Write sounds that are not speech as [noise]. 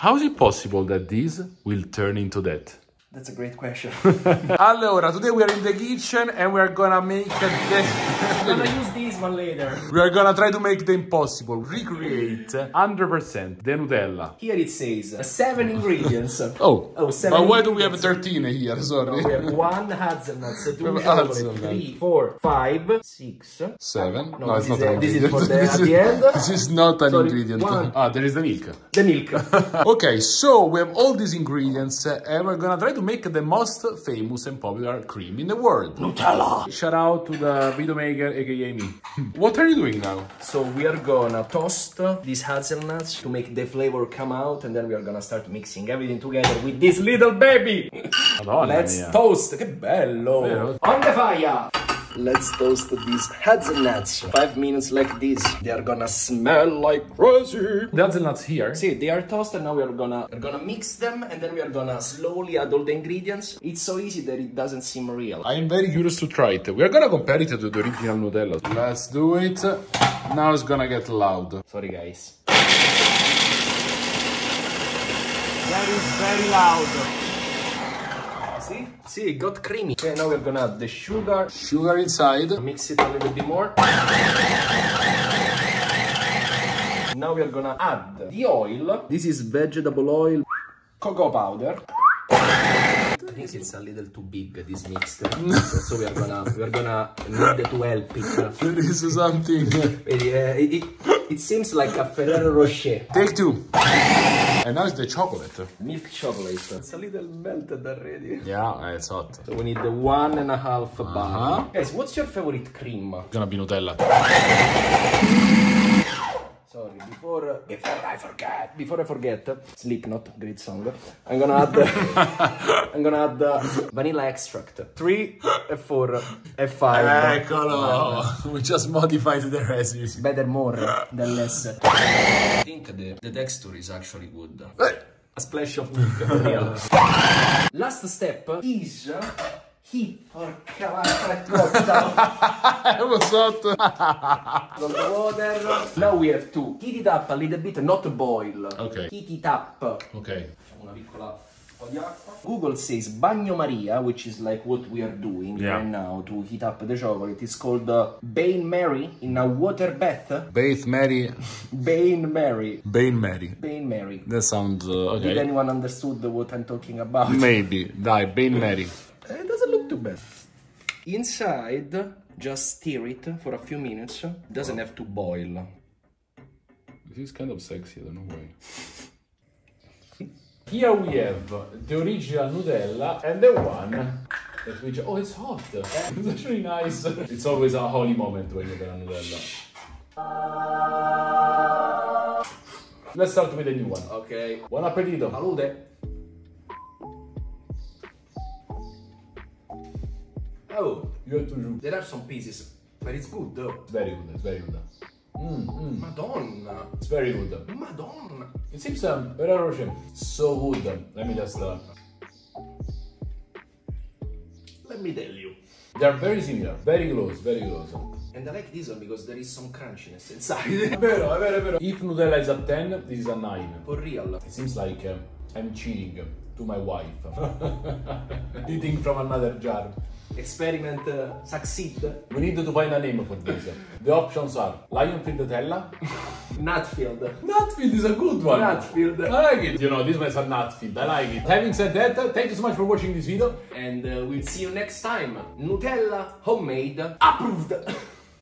How is it possible that this will turn into that? That's a great question. [laughs] Allora, today we are in the kitchen and we are gonna make the... [laughs] I'm gonna use this one later. we are gonna try to make the impossible, recreate 100% the Nutella. Here it says uh, seven ingredients. [laughs] Oh, Oh, seven but why do we have 13 here? Sorry. We have one hazelnuts, two hazelnut. three, four, five, six. Seven? No, it's not is, an uh, this is for the, at This the end. This is not an Sorry, ingredient. one. Ah, there is the milk. The milk. okay, so we have all these ingredients uh, and we're gonna try to make the most famous and popular cream in the world. Nutella. Shout out to the video maker, aka me. [laughs] what are you doing now? So we are gonna toast these hazelnuts to make the flavor come out and then we are gonna start mixing everything together with this little baby. Madonna Let's mia. toast. Che bello. Vero? On the fire. Let's toast these hazelnuts. Five minutes like this. They are gonna smell like crazy. The hazelnuts here. See, they are toasted. Now we are gonna we're gonna mix them, and then we are gonna slowly add all the ingredients. It's so easy that it doesn't seem real. I am very curious to try it. We are gonna compare it to the original Nutella. Let's do it. Now it's gonna get loud. Sorry, guys. That is very loud. See, see, it got creamy. Okay, now we're gonna add the sugar. Sugar inside. Mix it a little bit more. Now we are gonna add the oil. This is vegetable oil, cocoa powder. I think it's a little too big this mix, so, so we are gonna we are gonna need to help it. There is something. Vedi, eh, it, it, it seems like a Ferrero Rocher. Take two. [laughs] And now it's the chocolate. Milk chocolate. It's a little melted already. Yeah, it's hot. So we need the one and a half bar. Uh-huh. Guys, what's your favorite cream? gonna be Nutella. Sorry, before, uh, before I forget, before I forget, Slipknot, great song. I'm gonna add, [laughs] I'm gonna add uh, vanilla extract. Three, a four, a five. Eccolo! We just modified the recipe. Better more than less. I think the, the texture is actually good. A splash of milk, [laughs] real. Last step is heat. Porca vacca, I was hot. the water. Now we have to heat it up a little bit, not boil. Ok. Heat it up. Ok. Una piccola po' di acqua. Google says bagno Maria, which is like what we are doing Yeah. right now to heat up the chocolate. It's called uh, Bain Mary in a water bath. Baith Mary. Bain Mary. Bain Mary. Bain Mary. That sounds uh, Did okay. anyone understood what I'm talking about? Maybe. Dai, Bain Mary. It doesn't look too bad. Inside, just stir it for a few minutes. It doesn't have to boil. This is kind of sexy, I don't know why. [laughs] Here we have the original Nutella and the one that we ju- Oh, it's hot. [laughs] It's actually nice. [laughs] It's always a holy moment when you get a Nutella. Let's start with the new one. Okay. Buon appetito. Salute. Oh, You have to do. there are some pieces, but it's good though. It's very good, it's very good. Madonna. It's very good. Madonna. It seems um, very Rocher. So good. Let me just. Uh, Let me tell you. they are very similar, very close, very close. And I like this one because there is some crunchiness inside. [laughs] Vero, vero, vero. If Nutella is a 10, this is a 9. For real. It seems like uh, I'm cheating to my wife. [laughs] Eating from another jar. Experiment uh, succeed. We need to find a name for this. The options are Lionfield Nutella. [laughs] Nutfield. Nutfield is a good one. Nutfield. I like it. You know, this one's a Nutfield. I like it. Having said that, thank you so much for watching this video. And uh, we'll see you next time. Nutella homemade approved. [laughs]